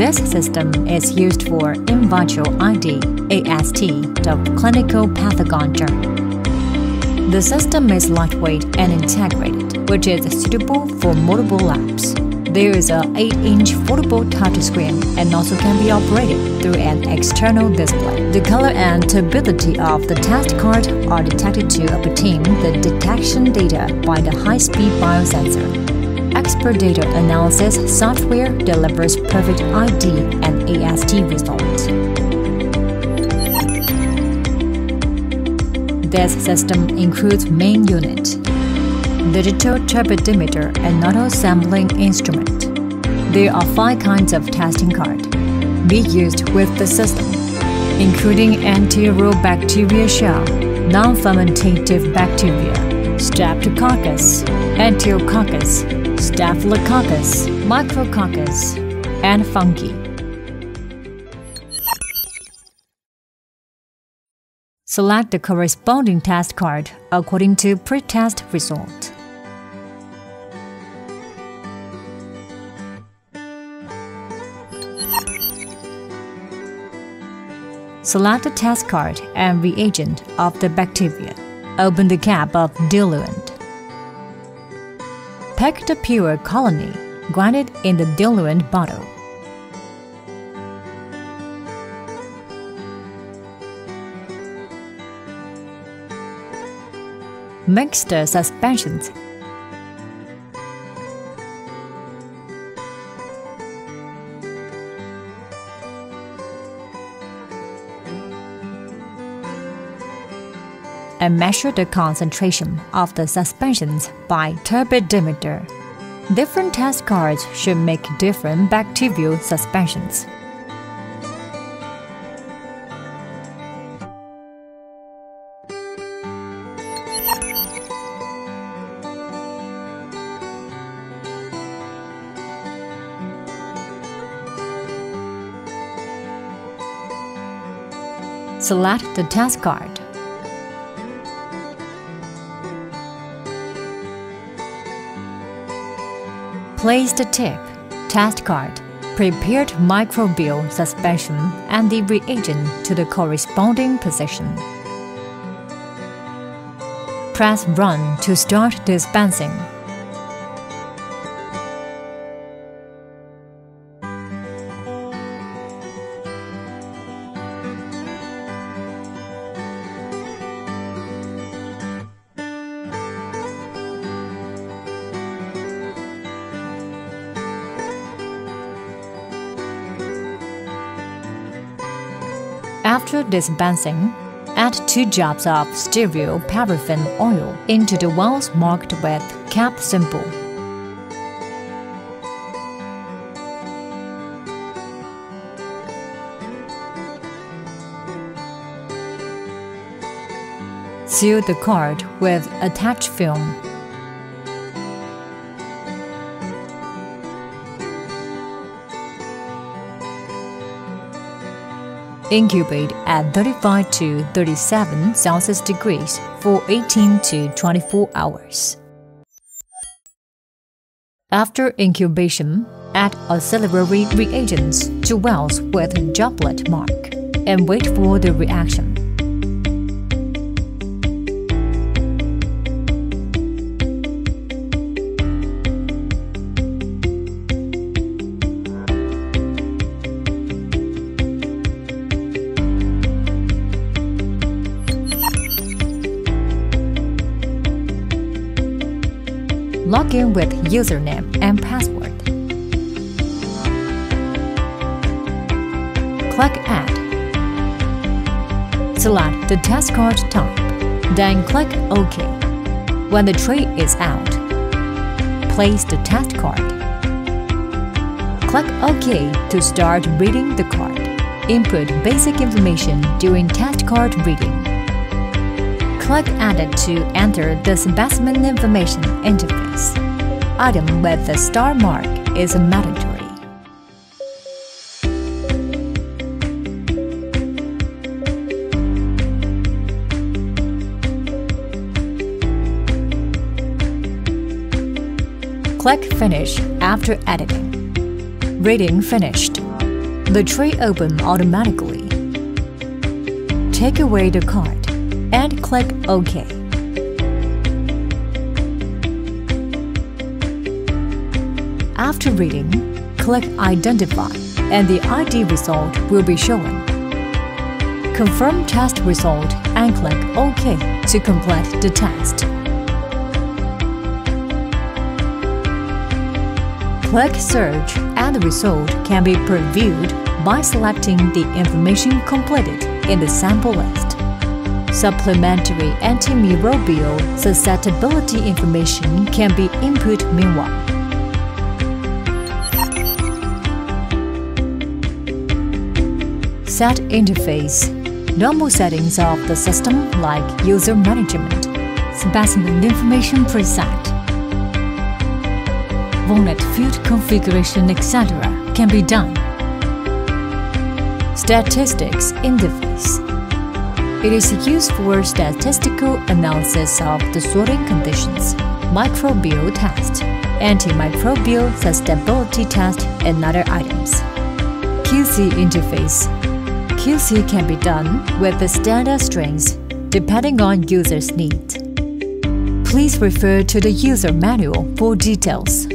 This system is used for in vitro ID AST of clinical pathogen germ. The system is lightweight and integrated, which is suitable for multiple labs. There is a 8-inch foldable touchscreen and also can be operated through an external display. The color and turbidity of the test card are detected to obtain the detection data by the high-speed biosensor. Expert data analysis software delivers perfect ID and AST results. This system includes main unit, digital turbidimeter and auto-sampling instrument. There are five kinds of testing card be used with the system, including Enterobacteria shell, non-fermentative bacteria, Streptococcus, Enterococcus, Staphylococcus, Micrococcus, and fungi. Select the corresponding test card according to pre-test result. Select the test card and reagent of the bacteria. Open the cap of diluent. Pack the pure colony, grind it in the diluent bottle. Mix the suspensions. And measure the concentration of the suspensions by turbidimeter. Different test cards should make different bacterial suspensions. Select the test card. Place the tip, test card, prepared microbial suspension and the reagent to the corresponding position. Press Run to start dispensing. After dispensing, add 2 drops of stereo paraffin oil into the wells marked with cap symbol. Seal the card with attached film. Incubate at 35 to 37 Celsius degrees for 18 to 24 hours. After incubation, add auxiliary reagents to wells with droplet mark and wait for the reaction. Log in with username and password. Click Add. Select the test card type, then click OK. When the tray is out, place the test card. Click OK to start reading the card. Input basic information during test card reading. Click Edit to enter the specimen information interface. Item with the star mark is mandatory. Click Finish after editing. Reading finished. The tray open automatically. Take away the card and click OK. After reading, click Identify and the ID result will be shown. Confirm test result and click OK to complete the test. Click Search and the result can be previewed by selecting the information completed in the sample list. Supplementary antimicrobial susceptibility information can be input meanwhile. Set interface. Normal settings of the system like user management, specimen information preset, bonnet field configuration, etc. can be done. Statistics interface. It is used for statistical analysis of the sorting conditions, microbial test, antimicrobial susceptibility test, and other items. QC interface. QC can be done with the standard strains depending on user's need. Please refer to the user manual for details.